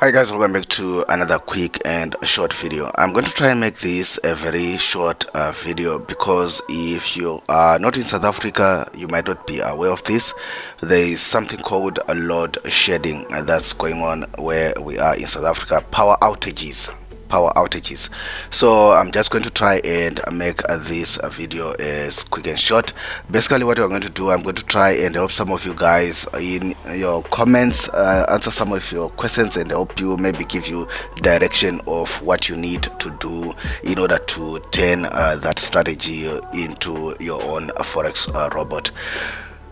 Hi guys, welcome back to another quick and short video. I'm going to try and make this a very short uh, video because if you are not in South Africa, you might not be aware of this. There is something called a load shedding that's going on where we are in South Africa, power outages power outages. So i'm just going to try and make uh, this uh, video as quick and short. Basically what we're going to do i'm going to try and help some of you guys in your comments uh, answer some of your questions and help you maybe give you direction of what you need to do in order to turn uh, that strategy into your own forex uh, robot.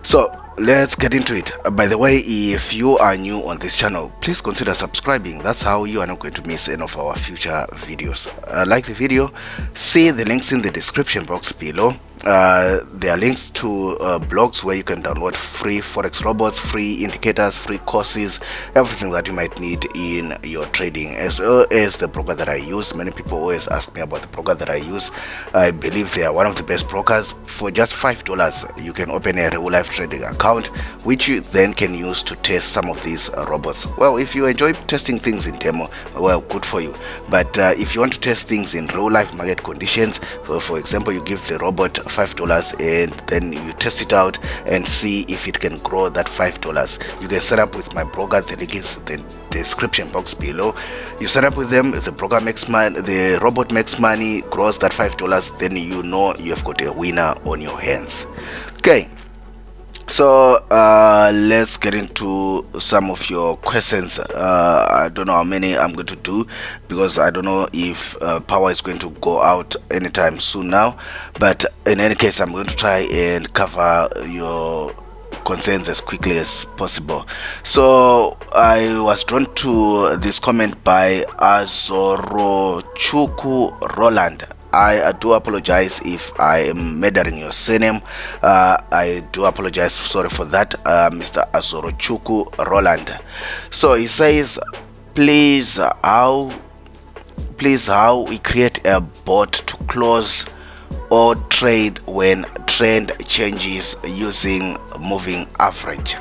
So let's get into it. Uh, by the way if you are new on this channel please consider subscribing. That's how you are not going to miss any of our future videos. Uh, like the video see the links in the description box below uh, there are links to uh, blogs where you can download free forex robots free indicators free courses everything that you might need in your trading. As well as the broker that i use. Many people always ask me about the broker that i use. I believe they are one of the best brokers. For just five dollars you can open a real life trading account which you then can use to test some of these uh, robots. Well if you enjoy testing things in demo well good for you. But uh, if you want to test things in real life market conditions for, for example you give the robot five dollars and then you test it out and see if it can grow that five dollars. You can set up with my broker the link is the description box below. You set up with them the broker makes money the robot makes money grows that five dollars then you know you have got a winner on your hands. Okay so uh, let's get into some of your questions. Uh, i don't know how many i'm going to do because i don't know if uh, power is going to go out anytime soon now. But in any case i'm going to try and cover your concerns as quickly as possible. So i was drawn to this comment by azoro chuku roland I do apologize if I am murdering your surname. Uh, I do apologize, sorry for that, uh, Mr. Azorochuku Roland. So he says, please, how, please, how we create a bot to close or trade when trend changes using moving average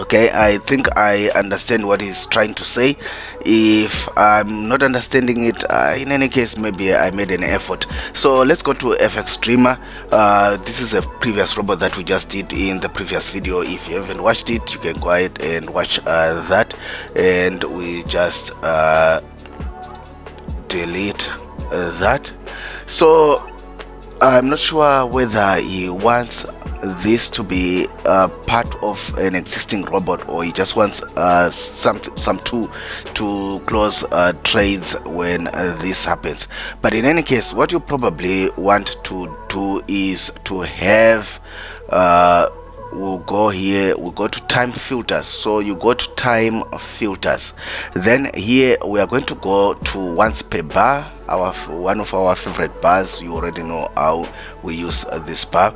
okay? I think i understand what he's trying to say. If i'm not understanding it uh, in any case maybe i made an effort. So let's go to FXdreema. Uh, this is a previous robot that we just did in the previous video. If you haven't watched it you can go ahead and watch uh, that. And we just uh, delete uh, that. So i'm not sure whether he wants this to be uh, part of an existing robot or he just wants uh, some some tool to close uh, trades when uh, this happens. But in any case what you probably want to do is to have uh, go here we'll go to time filters. So you go to time filters. Then here we are going to go to once per bar. Our one of our favorite bars you already know how we use uh, this bar.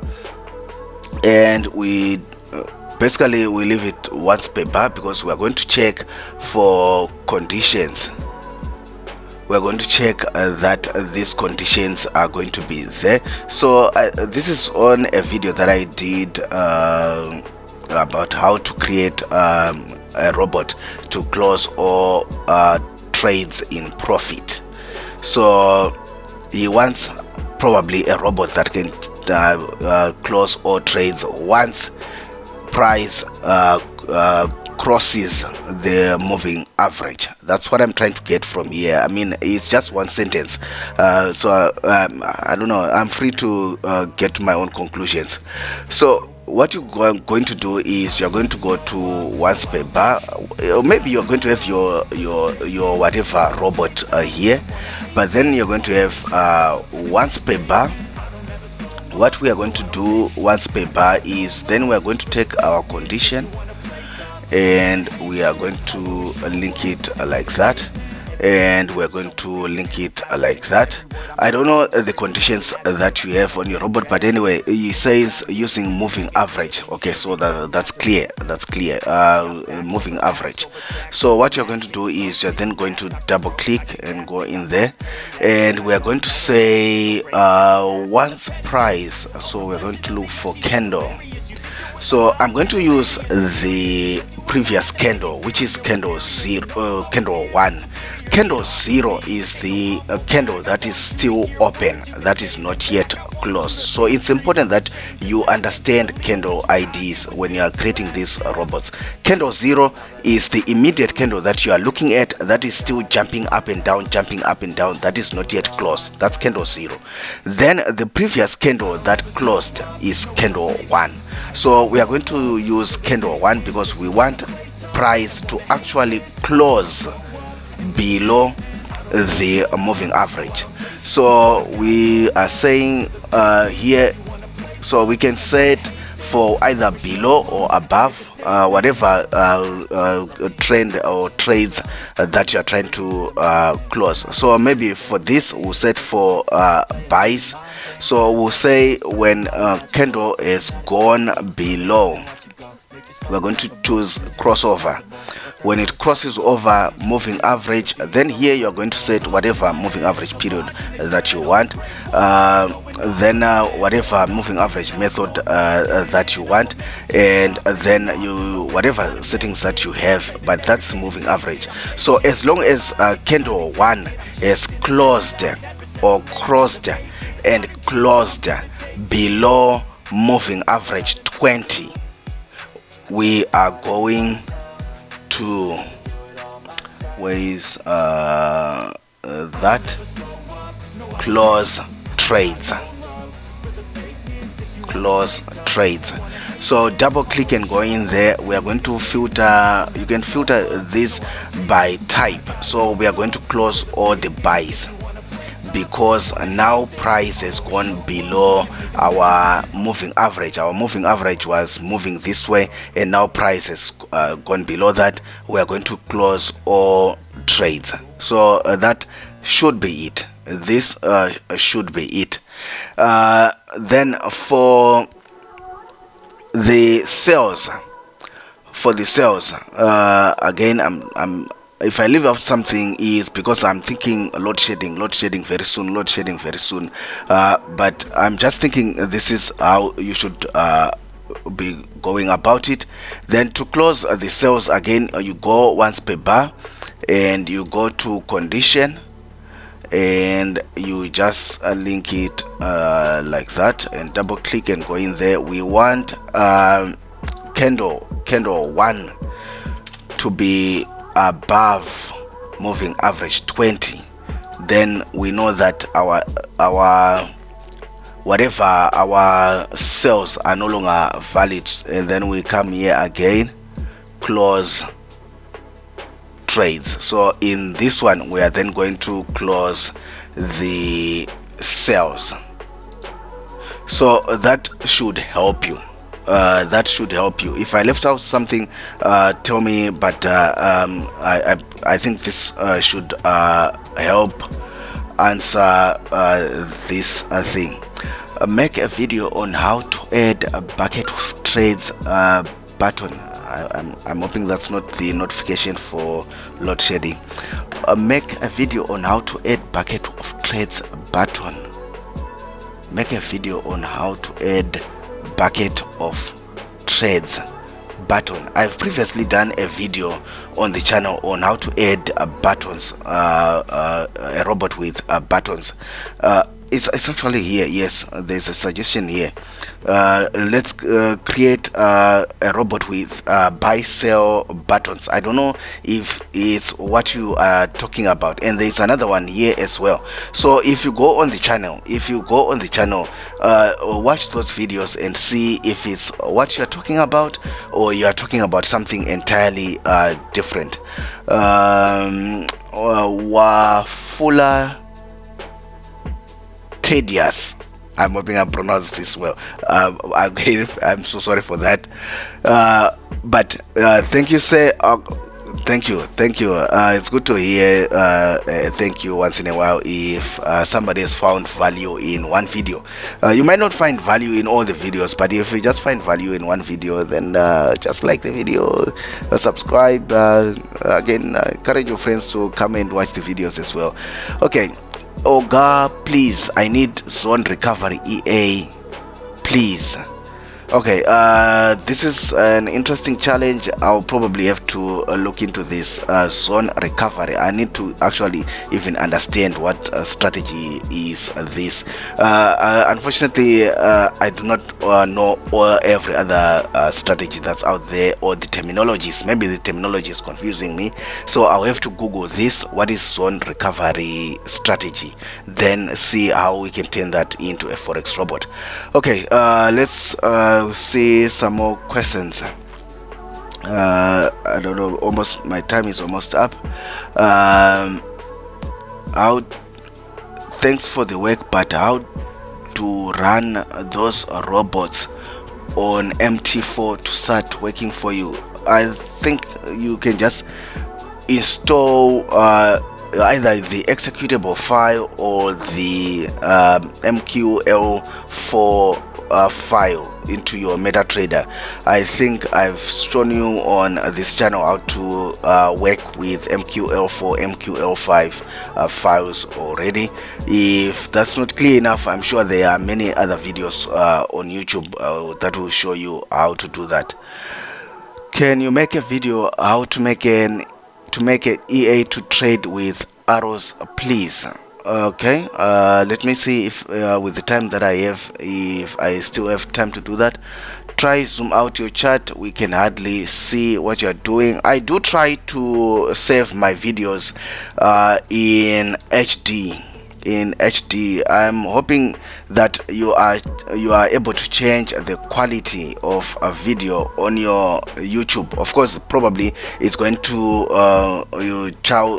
And we uh, basically we leave it once per bar because we are going to check for conditions we're going to check uh, that uh, these conditions are going to be there. So uh, this is on a video that I did uh, about how to create um, a robot to close all uh, trades in profit. So he wants probably a robot that can uh, close all trades once price crosses the moving average. That's what i'm trying to get from here. I mean it's just one sentence. Uh, so um, i don't know. I'm free to uh, get to my own conclusions. So what you're going to do is you're going to go to once per bar or maybe you're going to have your your your whatever robot uh, here. But then you're going to have uh, once per bar what we are going to do once per bar is then we are going to take our condition and we are going to link it like that. And we're going to link it like that. I don't know the conditions that you have on your robot but anyway he says using moving average. Okay so that, that's clear that's clear. Uh, moving average. So what you're going to do is you're then going to double click and go in there. And we're going to say uh, once price. So we're going to look for candle. So I'm going to use the previous candle which is candle zero uh, candle one. Candle zero is the uh, candle that is still open that is not yet closed. So it's important that you understand candle IDs when you are creating these robots. Candle zero is the immediate candle that you are looking at that is still jumping up and down jumping up and down that is not yet closed. That's candle zero. Then the previous candle that closed is candle one so we are going to use candle one because we want price to actually close below the moving average. So we are saying uh, here so we can set for either below or above uh, whatever uh, uh, trend or trades that you are trying to uh, close. So maybe for this we'll set for uh, buys. So we'll say when candle is gone below we're going to choose crossover when it crosses over moving average then here you're going to set whatever moving average period that you want. Uh, then uh, whatever moving average method uh, that you want. And then you whatever settings that you have but that's moving average. So as long as uh, candle one is closed or crossed and closed below moving average 20 we are going to ways uh, uh, that close trades. Close trades. So double click and go in there. We are going to filter you can filter this by type. So we are going to close all the buys because now price has gone below our moving average our moving average was moving this way and now price has uh, gone below that. We are going to close all trades. So uh, that should be it. This uh, should be it. Uh, then for the sales for the sales uh, again I'm, I'm if I leave out something is because I'm thinking load shedding, load shedding very soon, load shedding very soon. Uh, but I'm just thinking this is how you should uh, be going about it. Then to close the sales again, uh, you go once per bar and you go to condition and you just uh, link it uh, like that and double click and go in there. We want um, candle, candle one to be above moving average 20 then we know that our our whatever our sells are no longer valid and then we come here again close trades so in this one we are then going to close the sells. So that should help you uh, that should help you. If I left out something, uh, tell me. But uh, um, I, I, I think this uh, should uh, help answer uh, this thing. make a video on how to add a bucket of trades button. I, am I'm, I'm hoping that's not the notification for load shedding. make a video on how to add bucket of trades button. Make a video on how to add bucket of threads button. I've previously done a video on the channel on how to add uh, buttons uh, uh, a robot with uh, buttons. Uh, it's, it's actually here yes. There's a suggestion here. Uh, let's uh, create uh, a robot with uh, buy sell buttons. I don't know if it's what you are talking about. And there's another one here as well. So if you go on the channel if you go on the channel uh, watch those videos and see if it's what you're talking about or you are talking about something entirely uh, different. Um, Wafula tedious. I'm hoping I pronounced this well. Uh, I'm so sorry for that. Uh, but uh, thank you, sir. Uh, thank you, thank you. Uh, it's good to hear. Uh, thank you once in a while. If somebody has found value in one video, you might not find value in all the videos, but if you just find value in one video, then just like the video, subscribe. again, encourage your friends to come and watch the videos as well. Okay, oh god please i need zone recovery ea please Okay, uh, this is an interesting challenge. I'll probably have to uh, look into this uh, zone recovery. I need to actually even understand what uh, strategy is this. Uh, uh, unfortunately, I do not know every other strategy that's out there or the terminologies. Maybe the terminology is confusing me. So I'll have to Google this. What is zone recovery strategy? Then see how we can turn that into a Forex robot. Okay, let's see some more questions. Uh, I don't know almost my time is almost up. Um, how thanks for the work but how to run those robots on MT4 to start working for you? I think you can just install uh, either the executable file or the um, MQL4 uh, file into your MetaTrader. I think I've shown you on this channel how to uh, work with MQL4, MQL5 uh, files already. If that's not clear enough, I'm sure there are many other videos uh, on YouTube uh, that will show you how to do that. Can you make a video how to make an to make an EA to trade with arrows, please? Okay uh, let me see if uh, with the time that I have if I still have time to do that. Try zoom out your chart we can hardly see what you're doing. I do try to save my videos uh, in HD in HD I'm hoping that you are you are able to change the quality of a video on your YouTube. Of course probably it's going to uh, you chow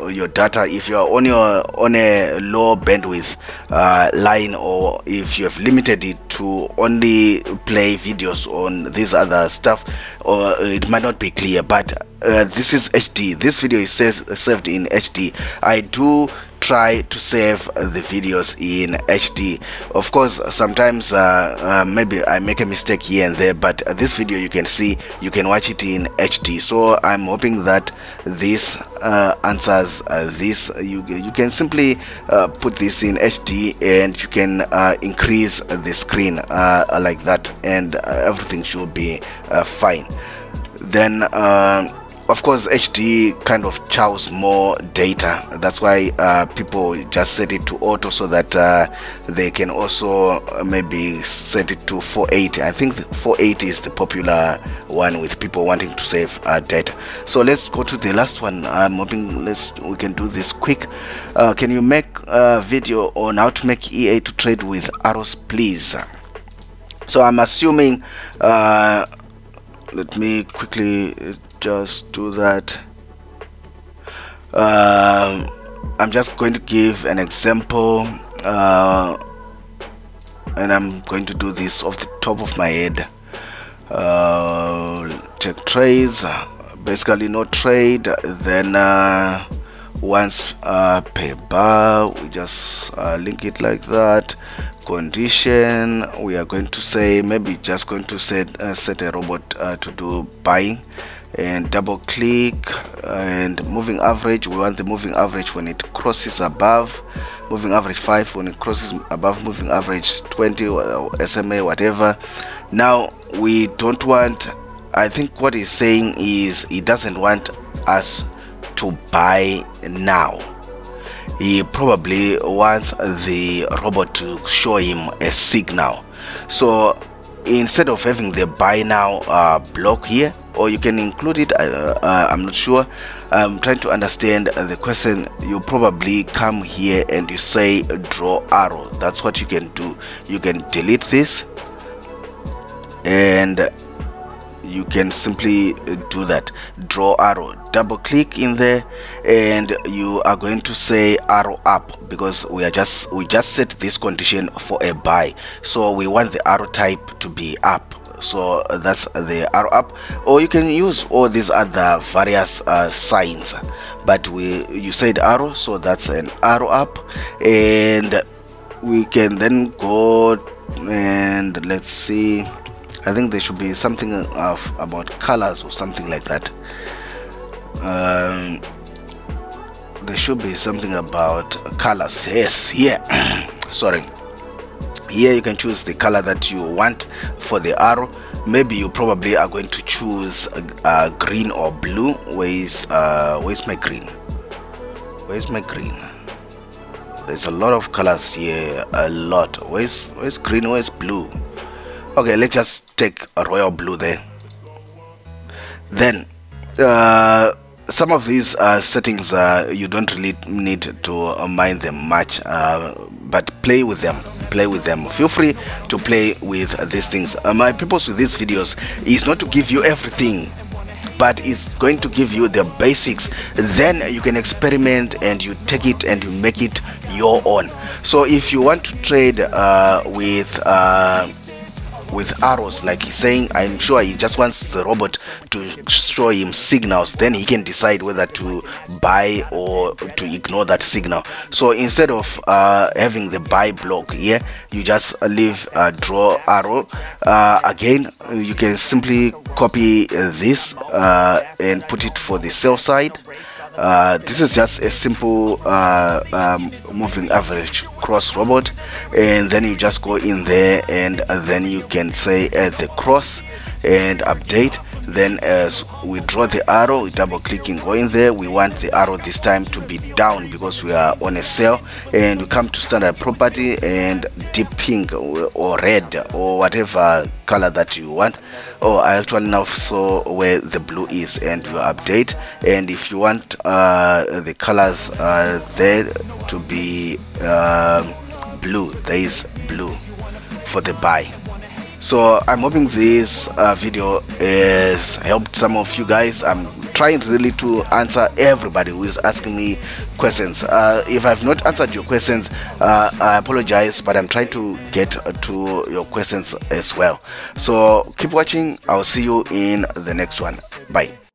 uh, your data if you are on your on a low bandwidth uh, line or if you have limited it to only play videos on this other stuff or it might not be clear. But uh, this is HD this video is saved in HD I do try to save the videos in HD of course sometimes uh, uh, maybe I make a mistake here and there but this video you can see you can watch it in HD so I'm hoping that this uh, answers uh, this. You, you can simply uh, put this in HD and you can uh, increase the screen like that and everything should be fine. Then of course HD kind of chows more data. That's why uh, people just set it to auto so that uh, they can also maybe set it to 480 I think 480 is the popular one with people wanting to save uh, data. So let's go to the last one. I'm hoping let's we can do this quick. Uh, can you make a video on how to make EA to trade with arrows please? So I'm assuming uh, let me quickly just do that. Um, I'm just going to give an example uh, and I'm going to do this off the top of my head. Uh, check trades basically no trade then uh, once uh, per bar we just uh, link it like that. Condition we are going to say maybe just going to set uh, set a robot uh, to do buying and double click and moving average we want the moving average when it crosses above moving average 5 when it crosses above moving average 20 or SMA whatever. Now we don't want I think what he's saying is he doesn't want us to buy now. He probably wants the robot to show him a signal. So instead of having the buy now uh, block here or you can include it uh, uh, I'm not sure. I'm trying to understand the question. You probably come here and you say draw arrow. That's what you can do. You can delete this and you can simply do that. Draw arrow. Double click in there and you are going to say arrow up because we are just we just set this condition for a buy. So we want the arrow type to be up so that's the arrow up or you can use all these other various uh, signs. But we you said arrow so that's an arrow up and we can then go and let's see. I think there should be something of about colors or something like that. Um, there should be something about colors. Yes yeah sorry here you can choose the color that you want for the arrow. Maybe you probably are going to choose green or blue. Where is uh, where's my green? Where's my green? There's a lot of colors here a lot. Where's where's green? Where's blue? Okay let's just take a royal blue there. Then uh, some of these uh, settings uh, you don't really need to mind them much uh, but play with them play with them. Feel free to play with these things. Uh, my purpose with these videos is not to give you everything but it's going to give you the basics. Then you can experiment and you take it and you make it your own. So if you want to trade uh, with uh, with arrows like he's saying i'm sure he just wants the robot to show him signals then he can decide whether to buy or to ignore that signal. So instead of uh, having the buy block here you just leave a draw arrow. Uh, again you can simply copy this uh, and put it for the sell side. Uh, this is just a simple uh, um, moving average cross robot and then you just go in there and then you can say add the cross and update then as we draw the arrow double clicking going there. We want the arrow this time to be down because we are on a sale. And we come to standard property and deep pink or red or whatever color that you want. Oh i actually now saw where the blue is and you update. And if you want uh, the colors uh, there to be uh, blue there is blue for the buy so i'm hoping this uh, video has helped some of you guys. I'm trying really to answer everybody who is asking me questions. Uh, if i've not answered your questions uh, i apologize but i'm trying to get to your questions as well. So keep watching. I'll see you in the next one. Bye